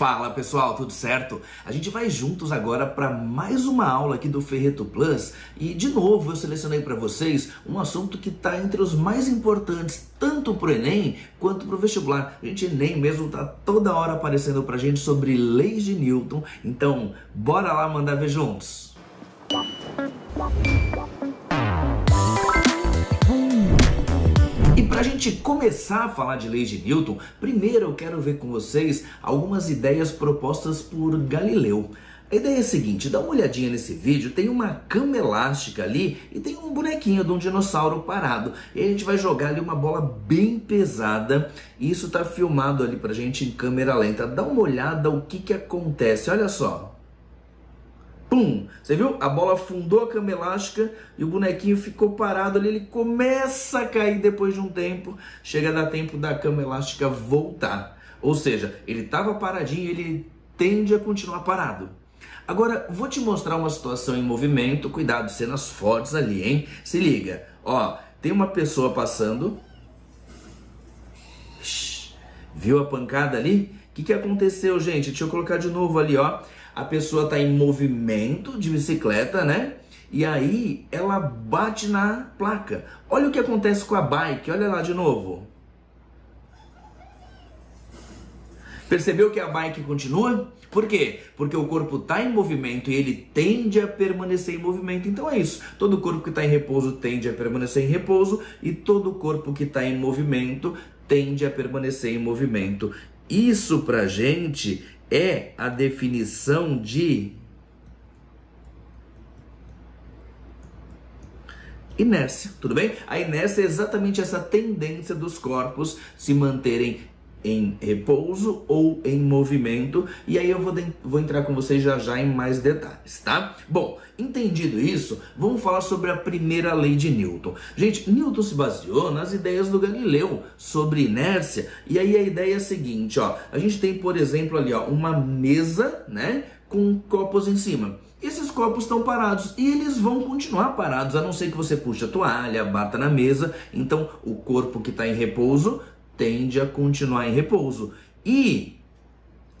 Fala pessoal, tudo certo? A gente vai juntos agora para mais uma aula aqui do Ferreto Plus e de novo eu selecionei para vocês um assunto que está entre os mais importantes tanto para o Enem quanto para o vestibular. A gente Enem mesmo tá toda hora aparecendo para gente sobre leis de Newton, então bora lá mandar ver juntos. Para a gente começar a falar de leis de Newton, primeiro eu quero ver com vocês algumas ideias propostas por Galileu. A ideia é a seguinte, dá uma olhadinha nesse vídeo, tem uma cama elástica ali e tem um bonequinho de um dinossauro parado. E a gente vai jogar ali uma bola bem pesada e isso está filmado ali pra gente em câmera lenta. Dá uma olhada o que que acontece, olha só. Pum! Você viu? A bola afundou a cama elástica e o bonequinho ficou parado ali. Ele começa a cair depois de um tempo. Chega a dar tempo da cama elástica voltar. Ou seja, ele estava paradinho e ele tende a continuar parado. Agora, vou te mostrar uma situação em movimento. Cuidado, cenas fortes ali, hein? Se liga. Ó, tem uma pessoa passando. Viu a pancada ali? O que, que aconteceu, gente? Deixa eu colocar de novo ali, ó a pessoa está em movimento de bicicleta, né? E aí ela bate na placa. Olha o que acontece com a bike, olha lá de novo. Percebeu que a bike continua? Por quê? Porque o corpo está em movimento e ele tende a permanecer em movimento. Então é isso. Todo corpo que está em repouso tende a permanecer em repouso e todo corpo que está em movimento tende a permanecer em movimento. Isso pra gente é a definição de inércia, tudo bem? A inércia é exatamente essa tendência dos corpos se manterem em repouso ou em movimento, e aí eu vou, vou entrar com vocês já já em mais detalhes, tá? Bom, entendido isso, vamos falar sobre a primeira lei de Newton. Gente, Newton se baseou nas ideias do Galileu sobre inércia, e aí a ideia é a seguinte, ó, a gente tem, por exemplo, ali, ó, uma mesa, né, com copos em cima. Esses copos estão parados e eles vão continuar parados, a não ser que você puxe a toalha, bata na mesa. Então, o corpo que está em repouso tende a continuar em repouso. E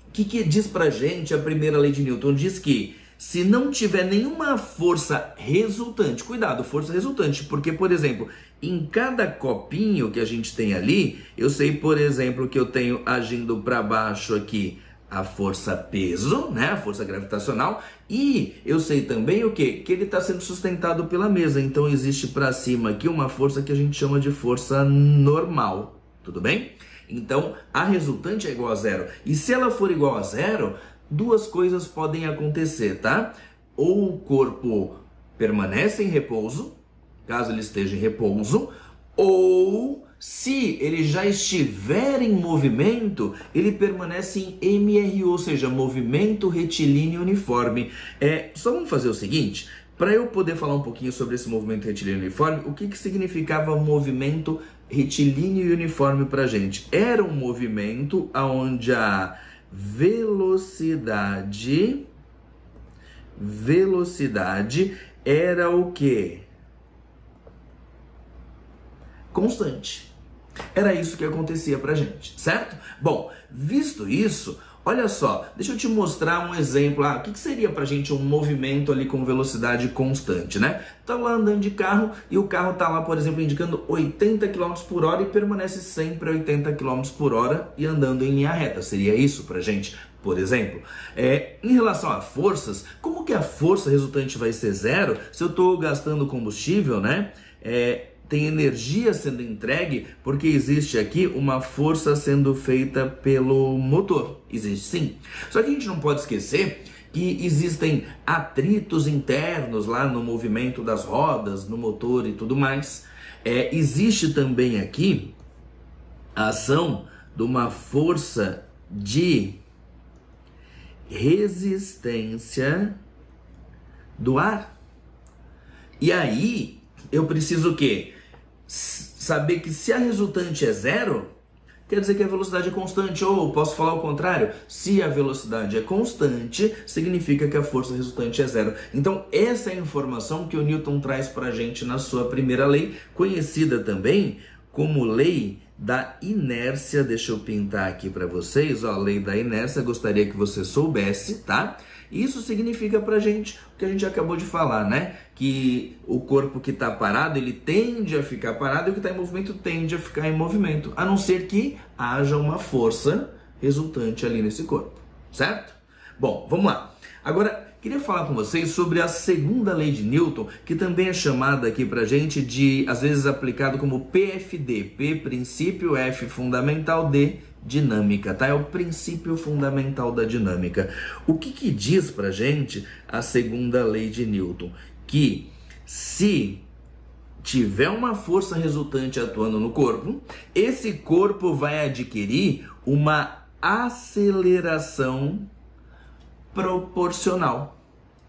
o que, que diz pra gente a primeira lei de Newton? Diz que se não tiver nenhuma força resultante, cuidado, força resultante, porque, por exemplo, em cada copinho que a gente tem ali, eu sei, por exemplo, que eu tenho agindo para baixo aqui a força peso, né, a força gravitacional, e eu sei também o que que ele está sendo sustentado pela mesa. Então existe para cima aqui uma força que a gente chama de força normal. Tudo bem? Então, a resultante é igual a zero. E se ela for igual a zero, duas coisas podem acontecer, tá? Ou o corpo permanece em repouso, caso ele esteja em repouso, ou se ele já estiver em movimento, ele permanece em MRU, ou seja, movimento retilíneo uniforme. É, só vamos fazer o seguinte, para eu poder falar um pouquinho sobre esse movimento retilíneo uniforme, o que, que significava movimento retilíneo e uniforme para gente? Era um movimento onde a velocidade, velocidade era o que? Constante. Era isso que acontecia para gente, certo? Bom, visto isso, Olha só, deixa eu te mostrar um exemplo. Ah, o que, que seria pra gente um movimento ali com velocidade constante, né? Tá lá andando de carro e o carro tá lá, por exemplo, indicando 80 km por hora e permanece sempre a 80 km por hora e andando em linha reta. Seria isso pra gente, por exemplo. É, em relação a forças, como que a força resultante vai ser zero se eu estou gastando combustível, né? É, tem energia sendo entregue porque existe aqui uma força sendo feita pelo motor. Existe sim. Só que a gente não pode esquecer que existem atritos internos lá no movimento das rodas, no motor e tudo mais. É, existe também aqui a ação de uma força de resistência do ar. E aí eu preciso o quê? Saber que se a resultante é zero, quer dizer que a velocidade é constante. Ou posso falar o contrário: se a velocidade é constante, significa que a força resultante é zero. Então, essa é a informação que o Newton traz para a gente na sua primeira lei, conhecida também como lei da inércia. Deixa eu pintar aqui para vocês, ó, lei da inércia, gostaria que você soubesse, tá? Isso significa pra gente o que a gente acabou de falar, né? Que o corpo que está parado, ele tende a ficar parado e o que está em movimento tende a ficar em movimento, a não ser que haja uma força resultante ali nesse corpo, certo? Bom, vamos lá. Agora, Queria falar com vocês sobre a segunda lei de Newton, que também é chamada aqui pra gente de, às vezes, aplicado como PFD, P princípio, F fundamental, D dinâmica, tá? É o princípio fundamental da dinâmica. O que que diz pra gente a segunda lei de Newton? Que se tiver uma força resultante atuando no corpo, esse corpo vai adquirir uma aceleração proporcional.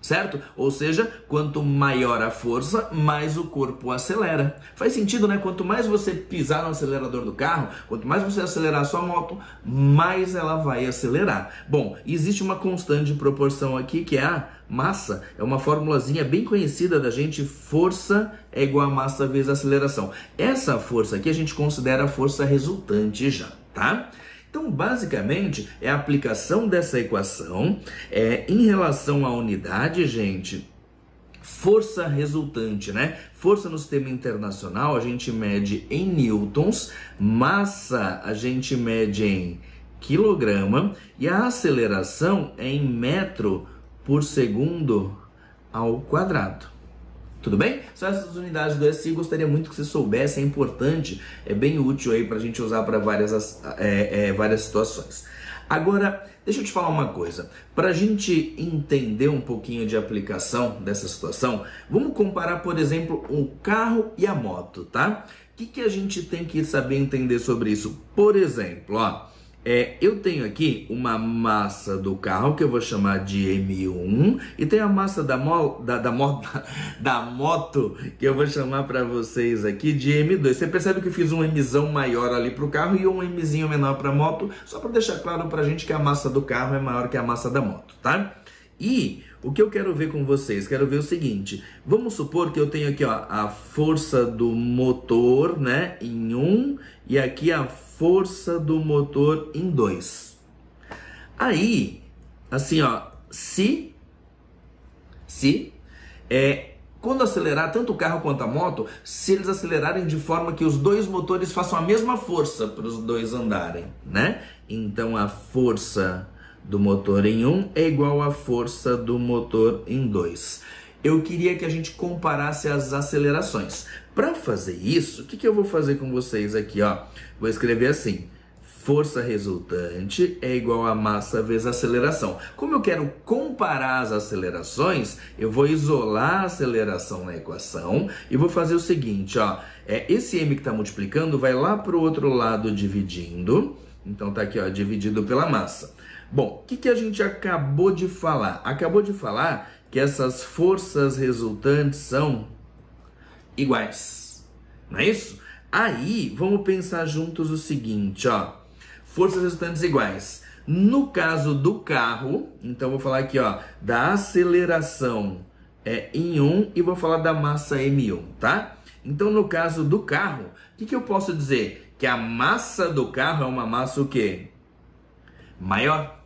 Certo? Ou seja, quanto maior a força, mais o corpo acelera. Faz sentido, né? Quanto mais você pisar no acelerador do carro, quanto mais você acelerar a sua moto, mais ela vai acelerar. Bom, existe uma constante de proporção aqui que é a massa. É uma formulazinha bem conhecida da gente, força é igual a massa vezes aceleração. Essa força aqui a gente considera a força resultante já, tá? Então, basicamente, é a aplicação dessa equação é, em relação à unidade, gente. Força resultante, né? Força no sistema internacional a gente mede em newtons, massa a gente mede em quilograma e a aceleração é em metro por segundo ao quadrado. Tudo bem? São essas unidades do SI, gostaria muito que você soubesse, é importante, é bem útil aí para a gente usar para várias, é, é, várias situações. Agora, deixa eu te falar uma coisa. Para a gente entender um pouquinho de aplicação dessa situação, vamos comparar, por exemplo, um carro e a moto, tá? O que, que a gente tem que saber entender sobre isso? Por exemplo, ó, é, eu tenho aqui uma massa do carro que eu vou chamar de M1 e tem a massa da, mo, da, da, mo, da moto que eu vou chamar para vocês aqui de M2. Você percebe que eu fiz um Mzão maior ali para o carro e um Mzinho menor para a moto, só para deixar claro para a gente que a massa do carro é maior que a massa da moto, tá? E o que eu quero ver com vocês? Quero ver o seguinte: vamos supor que eu tenho aqui ó, a força do motor né, em 1 um, e aqui a força do motor em 2. Aí, assim, ó, se, se, é, quando acelerar tanto o carro quanto a moto, se eles acelerarem de forma que os dois motores façam a mesma força para os dois andarem, né? Então a força do motor em 1 um é igual à força do motor em 2. Eu queria que a gente comparasse as acelerações. Para fazer isso, o que, que eu vou fazer com vocês aqui? Ó? Vou escrever assim: força resultante é igual a massa vezes aceleração. Como eu quero comparar as acelerações, eu vou isolar a aceleração na equação e vou fazer o seguinte: ó, é, esse m que está multiplicando vai lá para o outro lado dividindo. Então tá aqui, ó, dividido pela massa. Bom, o que, que a gente acabou de falar? Acabou de falar que essas forças resultantes são iguais. Não é isso? Aí, vamos pensar juntos o seguinte, ó. Forças resultantes iguais. No caso do carro, então vou falar aqui, ó, da aceleração é em 1 e vou falar da massa M1, tá? Então, no caso do carro, o que, que eu posso dizer? Que a massa do carro é uma massa o quê? Maior.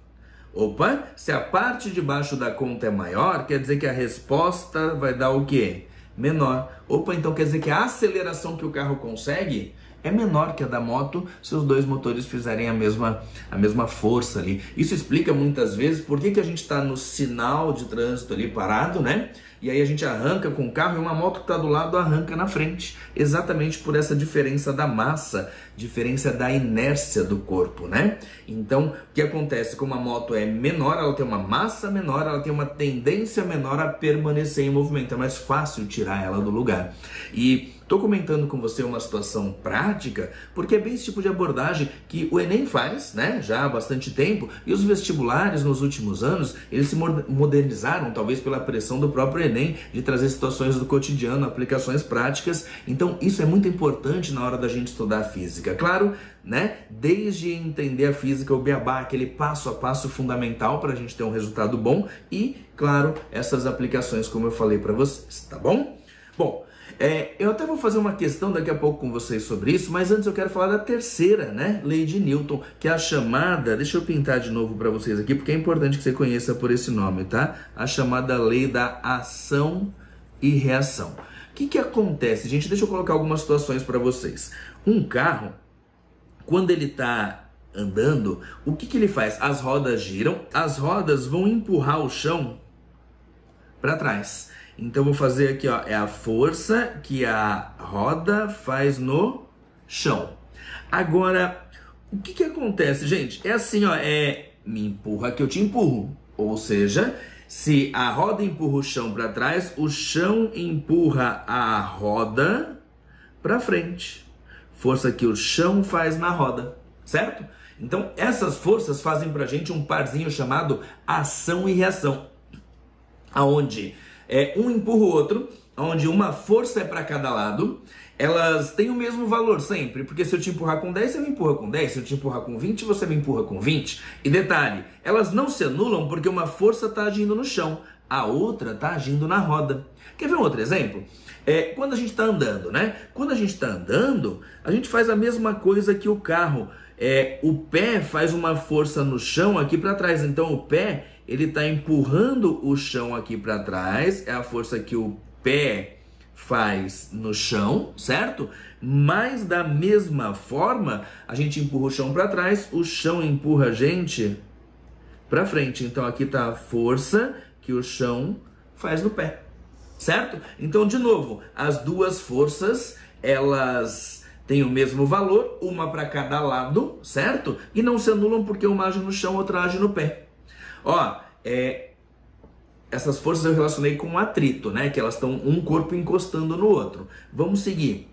Opa, se a parte de baixo da conta é maior, quer dizer que a resposta vai dar o quê? menor. Opa, então quer dizer que a aceleração que o carro consegue é menor que a da moto se os dois motores fizerem a mesma, a mesma força ali. Isso explica muitas vezes por que, que a gente está no sinal de trânsito ali parado, né? E aí a gente arranca com o carro e uma moto que está do lado arranca na frente. Exatamente por essa diferença da massa, diferença da inércia do corpo, né? Então, o que acontece? Como a moto é menor, ela tem uma massa menor, ela tem uma tendência menor a permanecer em movimento. É mais fácil tirar ela do lugar. E Estou comentando com você uma situação prática, porque é bem esse tipo de abordagem que o Enem faz, né, já há bastante tempo, e os vestibulares nos últimos anos, eles se modernizaram, talvez pela pressão do próprio Enem, de trazer situações do cotidiano, aplicações práticas. Então, isso é muito importante na hora da gente estudar física. Claro, né, desde entender a física, o beabá, aquele passo a passo fundamental para a gente ter um resultado bom, e, claro, essas aplicações, como eu falei para vocês, tá bom? Bom, É, eu até vou fazer uma questão daqui a pouco com vocês sobre isso, mas antes eu quero falar da terceira, né, lei de Newton, que é a chamada, deixa eu pintar de novo para vocês aqui, porque é importante que você conheça por esse nome, tá? A chamada lei da ação e reação. O que que acontece, gente? Deixa eu colocar algumas situações para vocês. Um carro, quando ele está andando, o que que ele faz? As rodas giram, as rodas vão empurrar o chão para trás. Então vou fazer aqui, ó, é a força que a roda faz no chão. Agora, o que que acontece, gente? É assim, ó, é me empurra que eu te empurro. Ou seja, se a roda empurra o chão para trás, o chão empurra a roda para frente. Força que o chão faz na roda, certo? Então, essas forças fazem para gente um parzinho chamado ação e reação, aonde é, um empurra o outro, onde uma força é para cada lado, elas têm o mesmo valor sempre, porque se eu te empurrar com 10, você me empurra com 10, se eu te empurrar com 20, você me empurra com 20. E detalhe, elas não se anulam porque uma força está agindo no chão, a outra está agindo na roda. Quer ver um outro exemplo? É, quando a gente está andando, né? Quando a gente está andando, a gente faz a mesma coisa que o carro. É, o pé faz uma força no chão aqui para trás, então o pé ele está empurrando o chão aqui para trás, é a força que o pé faz no chão, certo? Mas da mesma forma, a gente empurra o chão para trás, o chão empurra a gente para frente. Então aqui está a força que o chão faz no pé, certo? Então de novo, as duas forças elas têm o mesmo valor, uma para cada lado, certo? E não se anulam porque uma age no chão, outra age no pé. Ó, é, essas forças eu relacionei com atrito, né? Que elas estão um corpo encostando no outro. Vamos seguir.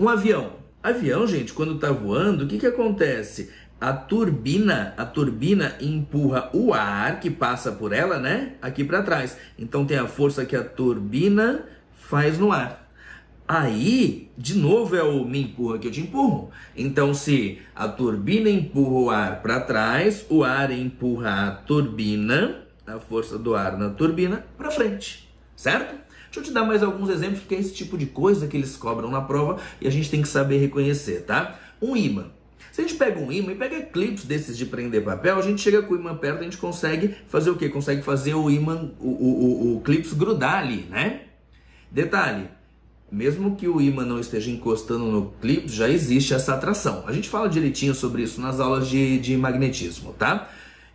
Um avião. Avião, gente, quando está voando, o que, que acontece? A turbina, a turbina empurra o ar que passa por ela, né? Aqui para trás. Então tem a força que a turbina faz no ar. Aí, de novo, é o me empurra que eu te empurro. Então, se a turbina empurra o ar para trás, o ar empurra a turbina, a força do ar na turbina, para frente. Certo? Deixa eu te dar mais alguns exemplos, porque é esse tipo de coisa que eles cobram na prova e a gente tem que saber reconhecer, tá? Um imã. Se a gente pega um imã e pega clips desses de prender papel, a gente chega com o imã perto, a gente consegue fazer o quê? Consegue fazer o imã, o, o, o, o clips grudar ali, né? Detalhe, mesmo que o ímã não esteja encostando no clipe, já existe essa atração. A gente fala direitinho sobre isso nas aulas de, de magnetismo, tá?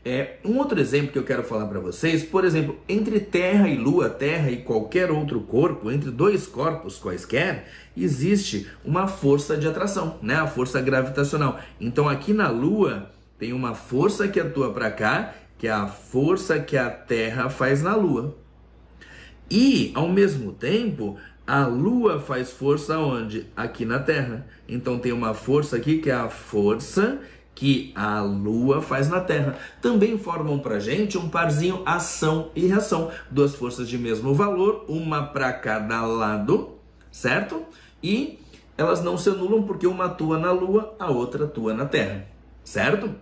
É, um outro exemplo que eu quero falar para vocês, por exemplo, entre Terra e Lua, Terra e qualquer outro corpo, entre dois corpos quaisquer, existe uma força de atração, né? A força gravitacional. Então aqui na Lua tem uma força que atua para cá, que é a força que a Terra faz na Lua. E, ao mesmo tempo, a Lua faz força onde? Aqui na Terra. Então tem uma força aqui que é a força que a Lua faz na Terra. Também formam para gente um parzinho ação e reação. Duas forças de mesmo valor, uma para cada lado, certo? E elas não se anulam porque uma atua na Lua, a outra atua na Terra, certo?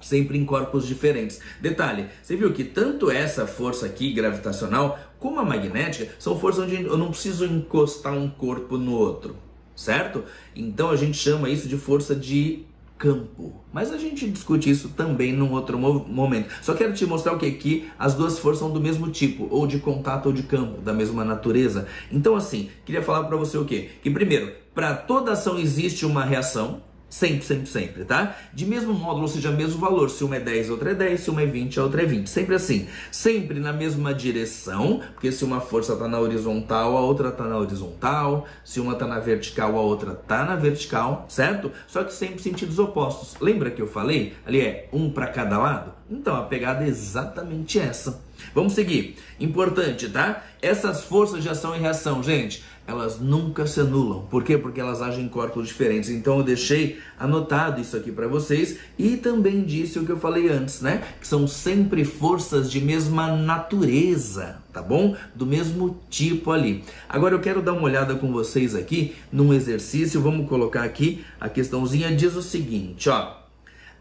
Sempre em corpos diferentes. Detalhe, você viu que tanto essa força aqui gravitacional como a magnética são forças onde eu não preciso encostar um corpo no outro, certo? Então a gente chama isso de força de campo. Mas a gente discute isso também num outro momento. Só quero te mostrar o que aqui as duas forças são do mesmo tipo, ou de contato ou de campo, da mesma natureza. Então assim, queria falar para você o quê? Que primeiro, para toda ação existe uma reação, Sempre, sempre, sempre, tá? De mesmo módulo, ou seja, mesmo valor. Se uma é 10, a outra é 10. Se uma é 20, a outra é 20. Sempre assim. Sempre na mesma direção, porque se uma força está na horizontal, a outra está na horizontal. Se uma está na vertical, a outra está na vertical, certo? Só que sempre sentidos opostos. Lembra que eu falei? Ali é um para cada lado? Então, a pegada é exatamente essa. Vamos seguir. Importante, tá? Essas forças de ação e reação, gente, elas nunca se anulam. Por quê? Porque elas agem em corpos diferentes. Então eu deixei anotado isso aqui para vocês e também disse o que eu falei antes, né? Que são sempre forças de mesma natureza, tá bom? Do mesmo tipo ali. Agora eu quero dar uma olhada com vocês aqui num exercício. Vamos colocar aqui a questãozinha diz o seguinte, ó.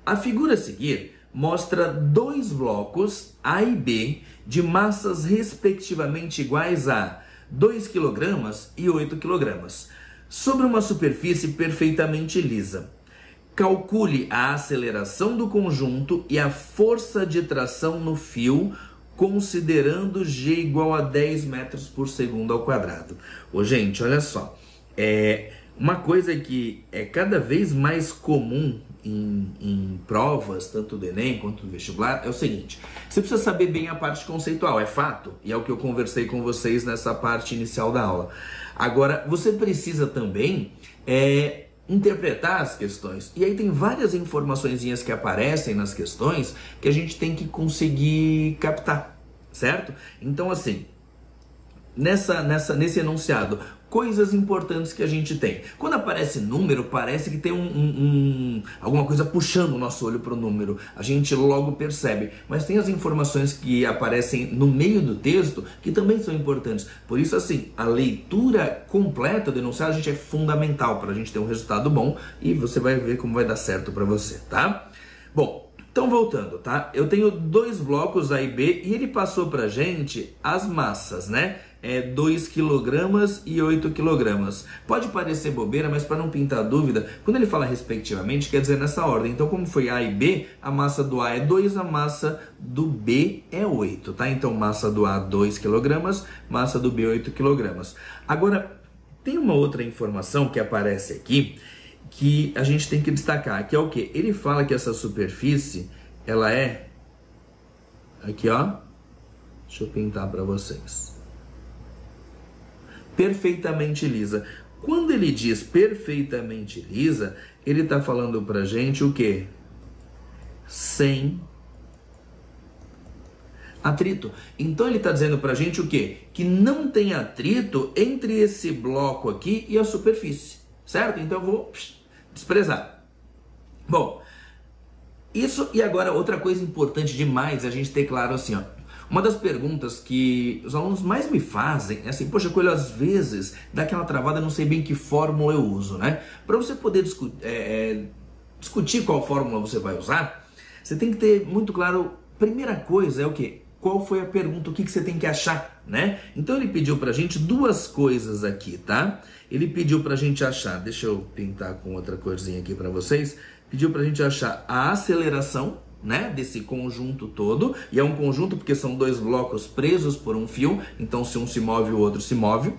A figura a seguir mostra dois blocos A e B de massas respectivamente iguais a 2 kg e 8 kg. Sobre uma superfície perfeitamente lisa. Calcule a aceleração do conjunto e a força de tração no fio, considerando G igual a 10 metros por segundo ao quadrado. Ô, gente, olha só. É, uma coisa que é cada vez mais comum em, em, provas, tanto do Enem quanto do vestibular, é o seguinte: você precisa saber bem a parte conceitual, é fato, e é o que eu conversei com vocês nessa parte inicial da aula. Agora, você precisa também é, interpretar as questões. E aí tem várias informações que aparecem nas questões que a gente tem que conseguir captar, certo? Então, assim, nessa, nessa, nesse enunciado, coisas importantes que a gente tem. Quando aparece número, parece que tem um, um, um alguma coisa puxando o nosso olho para o número. A gente logo percebe. Mas tem as informações que aparecem no meio do texto que também são importantes. Por isso, assim, a leitura completa do enunciado a gente é fundamental para a gente ter um resultado bom e você vai ver como vai dar certo para você, tá? Bom, então, voltando, tá? Eu tenho dois blocos A e B e ele passou pra gente as massas, né? É 2 kg e 8 kg. Pode parecer bobeira, mas para não pintar dúvida, quando ele fala respectivamente, quer dizer nessa ordem. Então, como foi A e B, a massa do A é 2, a massa do B é 8, tá? Então, massa do A 2 kg, massa do B 8 kg. Agora, tem uma outra informação que aparece aqui que a gente tem que destacar, que é o que? Ele fala que essa superfície, ela é aqui, ó. Deixa eu pintar para vocês. Perfeitamente lisa. Quando ele diz perfeitamente lisa, ele está falando para gente o que? Sem atrito. Então ele está dizendo para gente o que? Que não tem atrito entre esse bloco aqui e a superfície, certo? Então eu vou desprezar. Bom, isso e agora outra coisa importante demais a gente ter claro assim, ó. Uma das perguntas que os alunos mais me fazem é assim, poxa, Coelho, às vezes dá aquela travada, não sei bem que fórmula eu uso, né? Para você poder discu é, é, discutir qual fórmula você vai usar, você tem que ter muito claro, primeira coisa é o que? Qual foi a pergunta, o que, que você tem que achar, né? Então ele pediu pra gente duas coisas aqui, tá? Ele pediu para a gente achar, deixa eu pintar com outra corzinha aqui para vocês, pediu para a gente achar a aceleração, né, desse conjunto todo, e é um conjunto porque são dois blocos presos por um fio, então se um se move, o outro se move,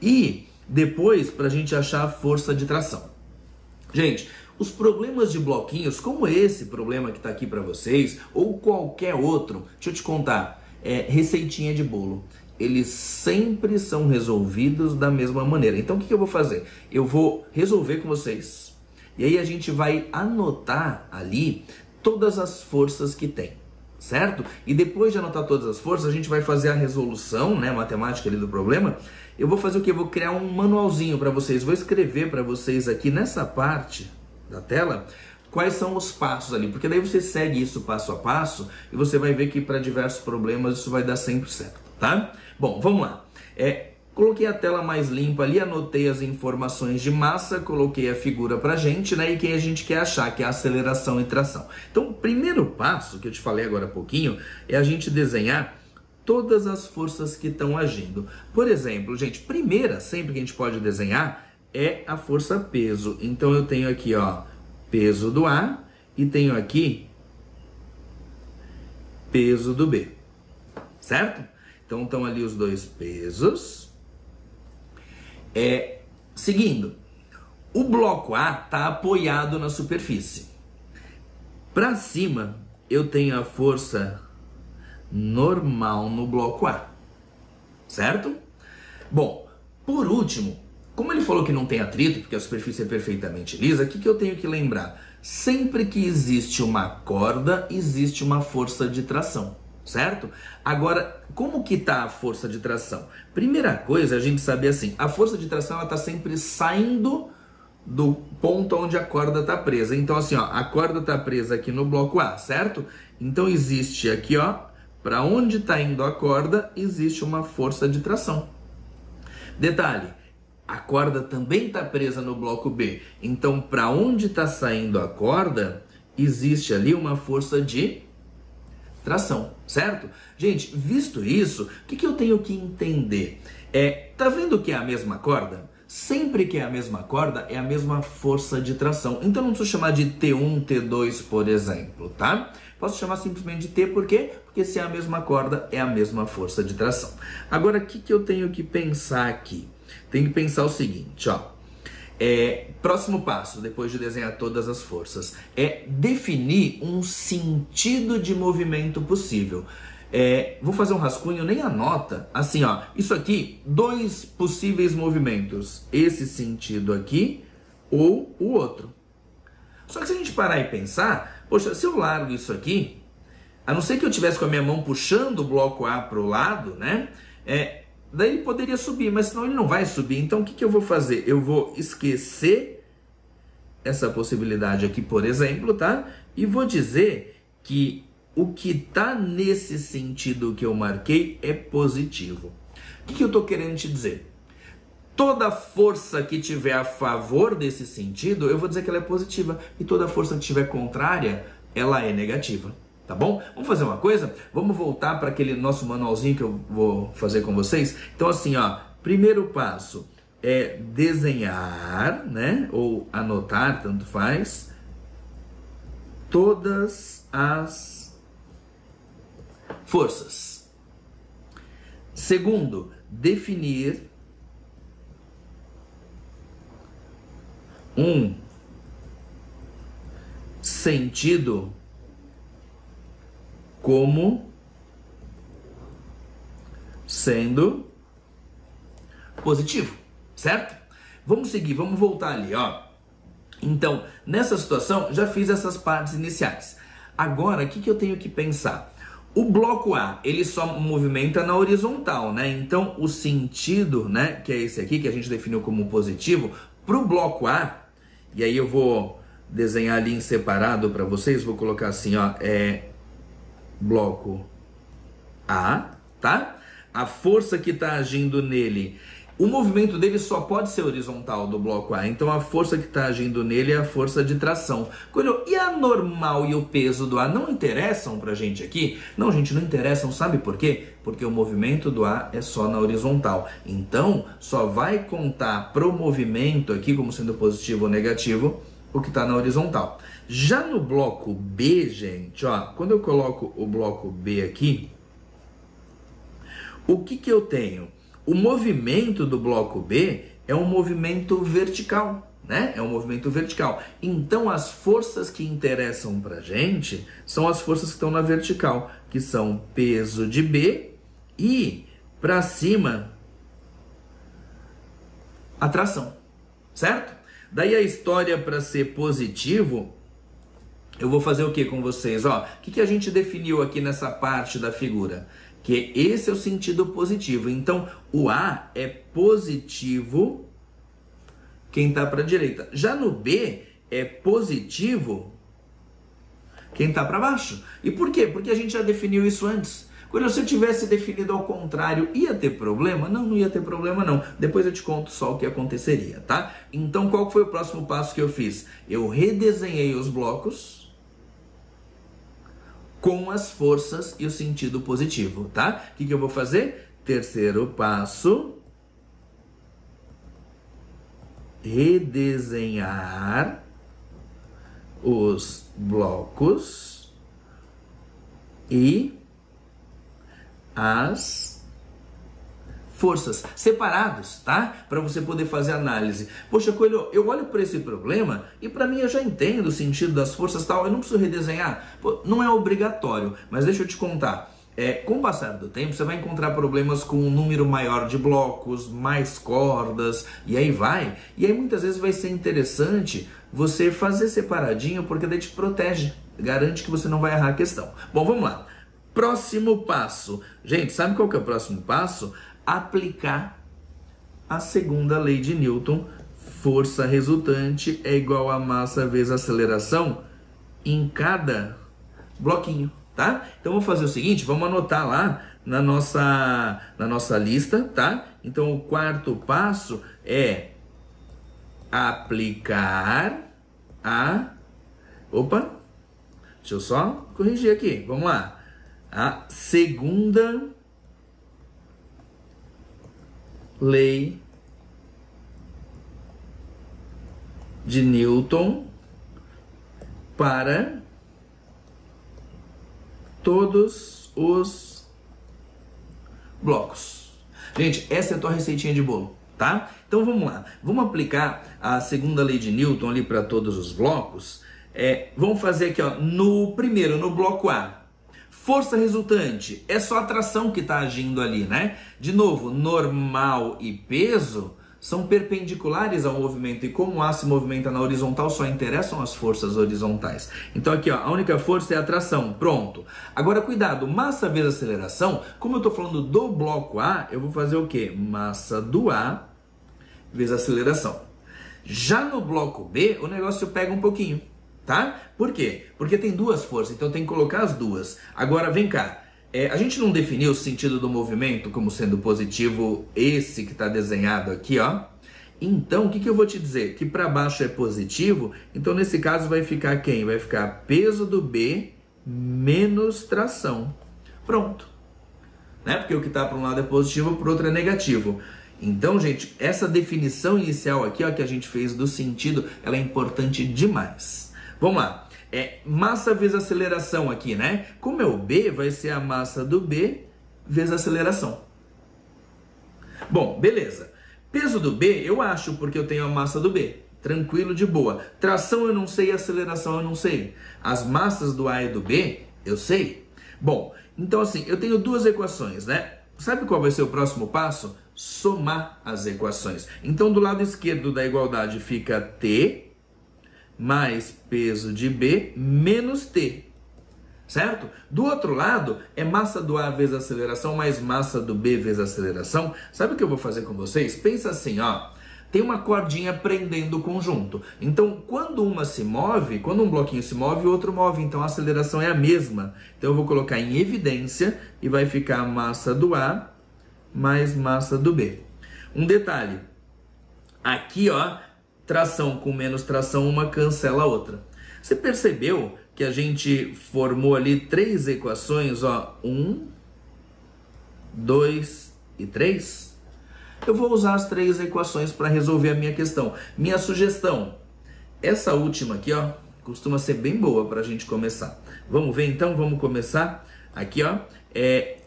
e depois para a gente achar a força de tração. Gente, os problemas de bloquinhos, como esse problema que está aqui para vocês, ou qualquer outro, deixa eu te contar, é receitinha de bolo eles sempre são resolvidos da mesma maneira. Então o que, eu vou fazer? Eu vou resolver com vocês. E aí a gente vai anotar ali todas as forças que tem, certo? E depois de anotar todas as forças, a gente vai fazer a resolução, né, matemática ali do problema. Eu vou fazer o que? Vou criar um manualzinho para vocês. Vou escrever para vocês aqui nessa parte da tela quais são os passos ali, porque daí você segue isso passo a passo e você vai ver que para diversos problemas isso vai dar sempre certo, tá? Bom, vamos lá. É, coloquei a tela mais limpa ali, anotei as informações de massa, coloquei a figura pra gente, né? E quem a gente quer achar, que é a aceleração e tração. Então, o primeiro passo que eu te falei agora há pouquinho é a gente desenhar todas as forças que estão agindo. Por exemplo, gente, primeira, sempre que a gente pode desenhar, é a força peso. Então eu tenho aqui, ó, peso do A e tenho aqui peso do B. Certo? Então estão ali os dois pesos. É, seguindo, o bloco A está apoiado na superfície. Para cima, eu tenho a força normal no bloco A. Certo? Bom, por último, como ele falou que não tem atrito, porque a superfície é perfeitamente lisa, o que, que eu tenho que lembrar? Sempre que existe uma corda, existe uma força de tração certo? Agora, como que tá a força de tração? Primeira coisa, a gente sabe assim, a força de tração ela tá sempre saindo do ponto onde a corda está presa. Então assim, ó, a corda está presa aqui no bloco A, certo? Então existe aqui, ó, para onde está indo a corda, existe uma força de tração. Detalhe, a corda também está presa no bloco B. Então, para onde está saindo a corda, existe ali uma força de tração, certo? Gente, visto isso, o que, que eu tenho que entender? É, tá vendo que é a mesma corda? Sempre que é a mesma corda, é a mesma força de tração. Então não preciso chamar de T1, T2, por exemplo, tá? Posso chamar simplesmente de T, por quê? Porque se é a mesma corda, é a mesma força de tração. Agora, o que, que eu tenho que pensar aqui? Tenho que pensar o seguinte, ó. É, próximo passo, depois de desenhar todas as forças, é definir um sentido de movimento possível. É, vou fazer um rascunho, nem anota. Assim, ó, isso aqui, dois possíveis movimentos. Esse sentido aqui ou o outro. Só que se a gente parar e pensar, poxa, se eu largo isso aqui, a não ser que eu tivesse com a minha mão puxando o bloco A para o lado, né? É, daí ele poderia subir, mas senão ele não vai subir. Então o que, que eu vou fazer? Eu vou esquecer essa possibilidade aqui, por exemplo, tá? E vou dizer que o que está nesse sentido que eu marquei é positivo. O que, que eu estou querendo te dizer? Toda força que tiver a favor desse sentido, eu vou dizer que ela é positiva. E toda força que tiver contrária, ela é negativa. Tá bom? Vamos fazer uma coisa? Vamos voltar para aquele nosso manualzinho que eu vou fazer com vocês. Então, assim, ó, primeiro passo é desenhar, né? Ou anotar, tanto faz, todas as forças. Segundo, definir um sentido como sendo positivo, certo? Vamos seguir, vamos voltar ali, ó. Então, nessa situação, já fiz essas partes iniciais. Agora, o que, que eu tenho que pensar? O bloco A, ele só movimenta na horizontal, né? Então, o sentido, né, que é esse aqui, que a gente definiu como positivo, para o bloco A, e aí eu vou desenhar ali em separado para vocês, vou colocar assim, ó, é bloco A, tá? A força que está agindo nele, o movimento dele só pode ser horizontal do bloco A, então a força que está agindo nele é a força de tração. Coelho, e a normal e o peso do A não interessam para gente aqui? Não, gente, não interessam, sabe por quê? Porque o movimento do A é só na horizontal. Então, só vai contar pro movimento aqui como sendo positivo ou negativo o que está na horizontal. Já no bloco B, gente, ó, quando eu coloco o bloco B aqui, o que, que eu tenho? O movimento do bloco B é um movimento vertical, né? É um movimento vertical. Então, as forças que interessam para gente são as forças que estão na vertical, que são peso de B e para cima atração, certo? Daí a história para ser positivo eu vou fazer o que com vocês? Ó, o que, que a gente definiu aqui nessa parte da figura? Que esse é o sentido positivo. Então, o A é positivo quem está para a direita. Já no B é positivo quem está para baixo. E por quê? Porque a gente já definiu isso antes. Quando se eu tivesse definido ao contrário, ia ter problema? Não, não ia ter problema não. Depois eu te conto só o que aconteceria, tá? Então, qual foi o próximo passo que eu fiz? Eu redesenhei os blocos com as forças e o sentido positivo, tá? O que, que eu vou fazer? Terceiro passo. Redesenhar os blocos e as forças separados, tá? Para você poder fazer análise. Poxa, Coelho, eu olho para esse problema e para mim eu já entendo o sentido das forças tal, eu não preciso redesenhar. Pô, não é obrigatório, mas deixa eu te contar. É, com o passar do tempo, você vai encontrar problemas com um número maior de blocos, mais cordas, e aí vai. E aí muitas vezes vai ser interessante você fazer separadinho, porque daí te protege, garante que você não vai errar a questão. Bom, vamos lá. Próximo passo. Gente, sabe qual que é o próximo passo? Aplicar a segunda lei de Newton, força resultante é igual a massa vezes aceleração em cada bloquinho, tá? Então vamos fazer o seguinte, vamos anotar lá na nossa na nossa lista, tá? Então o quarto passo é aplicar a Opa. Deixa eu só corrigir aqui. Vamos lá. a segunda lei de Newton para todos os blocos. Gente, essa é a tua receitinha de bolo, tá? Então vamos lá. Vamos aplicar a segunda lei de Newton ali para todos os blocos. É, vamos fazer aqui, ó, no primeiro, no bloco A. Força resultante é só a tração que está agindo ali, né? De novo, normal e peso são perpendiculares ao movimento e como o A se movimenta na horizontal só interessam as forças horizontais. Então aqui ó, a única força é a tração, pronto. Agora cuidado, massa vezes aceleração, como eu estou falando do bloco A, eu vou fazer o que? Massa do A vezes aceleração. Já no bloco B, o negócio pega um pouquinho, tá? Por quê? Porque tem duas forças, então tem que colocar as duas. Agora vem cá, é, a gente não definiu o sentido do movimento como sendo positivo esse que está desenhado aqui, ó. Então, o que, que eu vou te dizer? Que para baixo é positivo, então nesse caso vai ficar quem? Vai ficar peso do B menos tração. Pronto. Né? Porque o que está para um lado é positivo, para o outro é negativo. Então, gente, essa definição inicial aqui, ó, que a gente fez do sentido, ela é importante demais. Vamos lá. É massa vezes aceleração aqui, né? Como é o B, vai ser a massa do B vezes aceleração. Bom, beleza. Peso do B, eu acho, porque eu tenho a massa do B. Tranquilo, de boa. Tração eu não sei, aceleração eu não sei. As massas do A e do B, eu sei. Bom, então assim, eu tenho duas equações, né? Sabe qual vai ser o próximo passo? somar as equações. Então, do lado esquerdo da igualdade fica T mais peso de B menos T. Certo? Do outro lado, é massa do A vezes aceleração mais massa do B vezes aceleração. Sabe o que eu vou fazer com vocês? Pensa assim, ó. Tem uma cordinha prendendo o conjunto. Então, quando uma se move, quando um bloquinho se move, o outro move. Então, a aceleração é a mesma. Então, eu vou colocar em evidência e vai ficar a massa do A mais massa do B. Um detalhe, aqui ó, tração com menos tração, uma cancela a outra. Você percebeu que a gente formou ali três equações, ó, um, dois e três? Eu vou usar as três equações para resolver a minha questão. Minha sugestão, essa última aqui, ó, costuma ser bem boa para a gente começar. Vamos ver então, vamos começar aqui, ó, é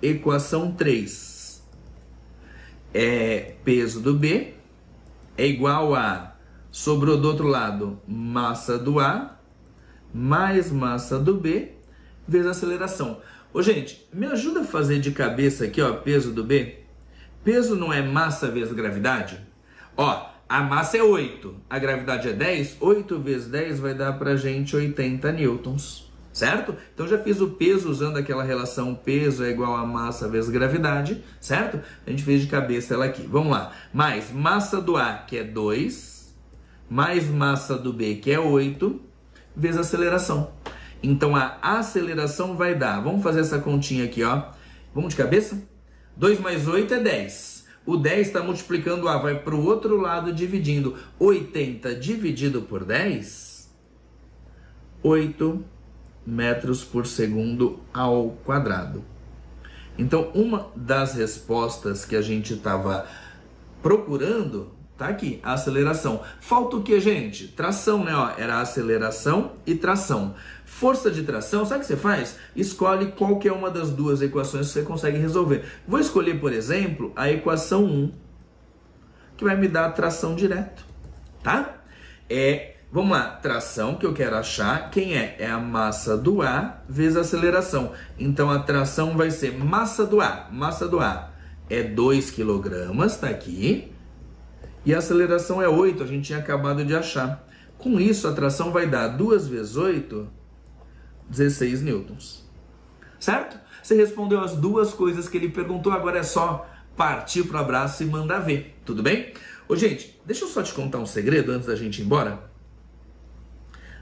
equação 3 é peso do B é igual a sobrou do outro lado massa do A mais massa do B vezes aceleração. Ô gente, me ajuda a fazer de cabeça aqui, ó, peso do B. Peso não é massa vezes gravidade? Ó, a massa é 8, a gravidade é 10, 8 vezes 10 vai dar pra gente 80 newtons certo? Então já fiz o peso usando aquela relação peso é igual a massa vezes gravidade, certo? A gente fez de cabeça ela aqui. Vamos lá. Mais massa do A, que é 2, mais massa do B, que é 8, vezes aceleração. Então a aceleração vai dar, vamos fazer essa continha aqui, ó. Vamos de cabeça? 2 mais 8 é 10. O 10 está multiplicando A, vai para o outro lado dividindo. 80 dividido por 10, 8 metros por segundo ao quadrado. Então, uma das respostas que a gente estava procurando tá aqui, a aceleração. Falta o que, gente? Tração, né? Ó, era aceleração e tração. Força de tração, sabe o que você faz? Escolhe qualquer uma das duas equações que você consegue resolver. Vou escolher, por exemplo, a equação 1, que vai me dar tração direto, tá? É Vamos lá, tração que eu quero achar, quem é? É a massa do A vezes a aceleração. Então a tração vai ser massa do A. Massa do A é 2 kg, tá aqui. E a aceleração é 8, a gente tinha acabado de achar. Com isso, a tração vai dar 2 vezes 8, 16 newtons. Certo? Você respondeu as duas coisas que ele perguntou, agora é só partir para o abraço e mandar ver, tudo bem? Ô, gente, deixa eu só te contar um segredo antes da gente ir embora.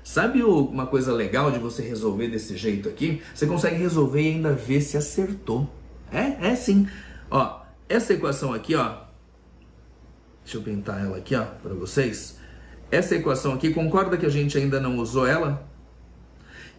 Sabe uma coisa legal de você resolver desse jeito aqui? Você consegue resolver e ainda ver se acertou. É, é sim. Ó, essa equação aqui, ó. Deixa eu pintar ela aqui, ó, para vocês. Essa equação aqui, concorda que a gente ainda não usou ela?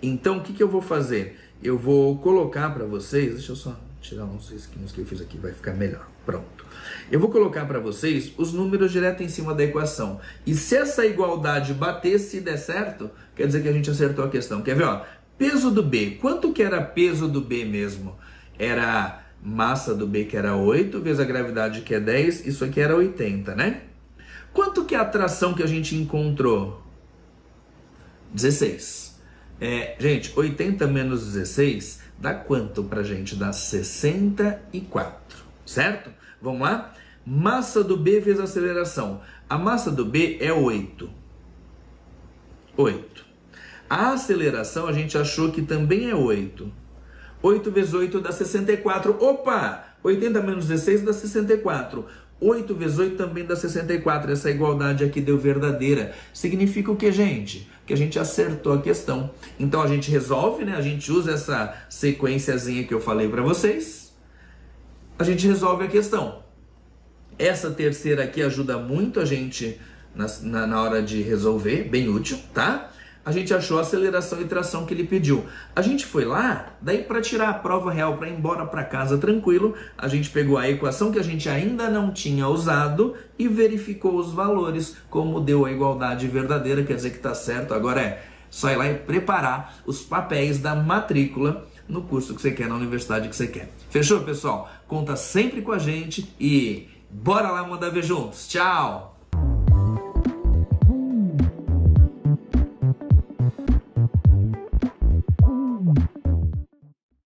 Então, o que, que eu vou fazer? eu vou colocar para vocês, deixa eu só tirar uns risquinhos que eu fiz aqui, vai ficar melhor. Pronto. Eu vou colocar para vocês os números direto em cima da equação. E se essa igualdade bater, se der certo, quer dizer que a gente acertou a questão. Quer ver, ó? Peso do B. Quanto que era peso do B mesmo? Era massa do B, que era 8, vezes a gravidade, que é 10. Isso aqui era 80, né? Quanto que é a atração que a gente encontrou? 16. É, gente, 80 menos 16 dá quanto pra gente? Dá 64, certo? Vamos lá? Massa do B vezes aceleração. A massa do B é 8. 8. A aceleração a gente achou que também é 8. 8 vezes 8 dá 64. Opa! 80 menos 16 dá 64. 8 vezes 8 também dá 64. Essa igualdade aqui deu verdadeira. Significa o que, gente? Que a gente acertou a questão. Então a gente resolve, né? A gente usa essa sequenciazinha que eu falei para vocês. A gente resolve a questão. Essa terceira aqui ajuda muito a gente na, na, hora de resolver, bem útil, tá? a gente achou a aceleração e tração que ele pediu. A gente foi lá, daí para tirar a prova real, para ir embora para casa tranquilo, a gente pegou a equação que a gente ainda não tinha usado e verificou os valores, como deu a igualdade verdadeira, quer dizer que está certo. Agora é só ir lá e preparar os papéis da matrícula no curso que você quer, na universidade que você quer. Fechou, pessoal? Conta sempre com a gente e bora lá mandar ver juntos. Tchau!